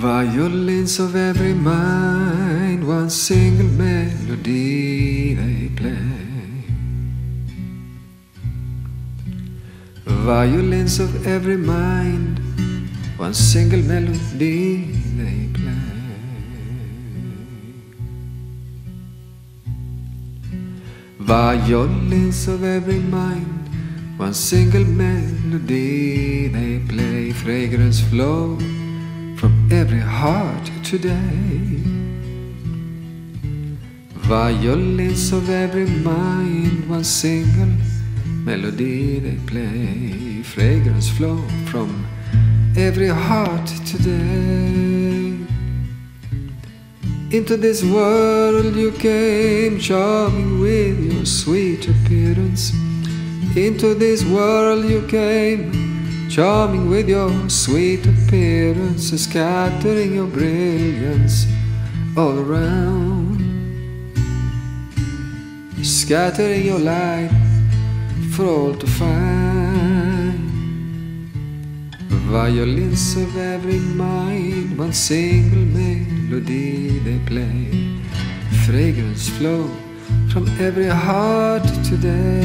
Violins of every mind, one single melody they play. Violins of every mind, one single melody they play. Violins of every mind, one single melody they play. Fragrance flow from every heart today. Violins of every mind, one single melody they play. Fragrance flow from every heart today. Into this world you came, charming with your sweet appearance. Into this world you came charming with your sweet appearance, scattering your brilliance all around, scattering your light for all to find. Violins of every mind, one single melody they play. Fragrance flow from every heart today.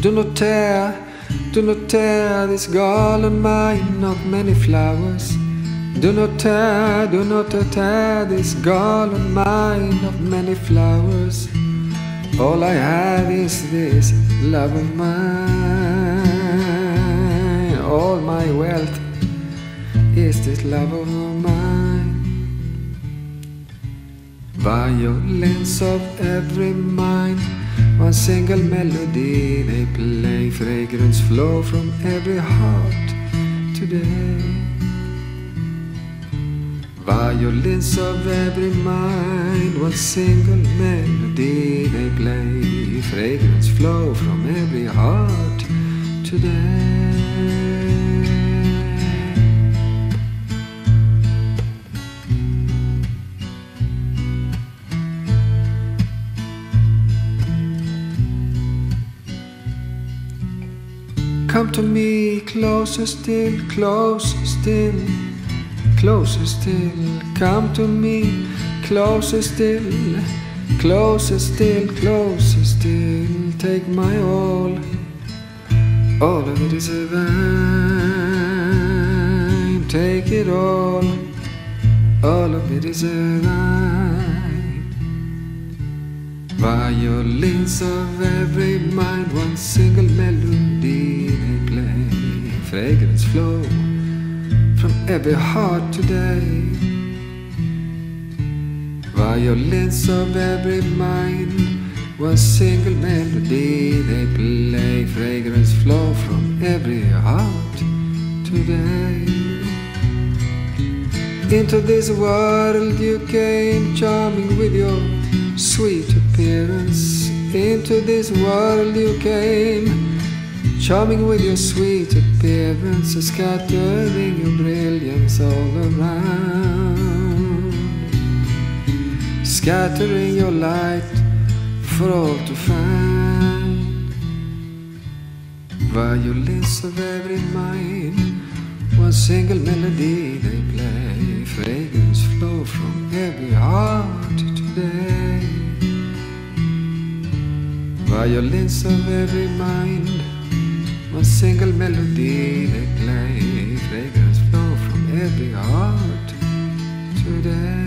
Do not tear, do not tear this garland mine of many flowers. Do not tear, do not tear this garland mine of many flowers. All I have is this love of mine. All my wealth is this love of mine. Violins of every mind one single melody they play, fragrance flow from every heart today. Violins of every mind, one single melody they play, fragrance flow from every heart today. Come to me closer still, closer still, closer still. Come to me closer still, closer still, closer still. Take my all, all of it is a thine. Take it all, all of it is a thine. Violins of every mind, one single flow from every heart today. Violins of every mind, one single melody they play. Fragrance flow from every heart today. Into this world you came, charming with your sweet appearance. Into this world you came, charming with your sweet appearance, scattering your brilliance all around, scattering your light for all to find. Violins of every mind, one single melody they play, fragrance flow from every heart today. Violins of every mind, one single melody they play, fragrance flow from every heart today.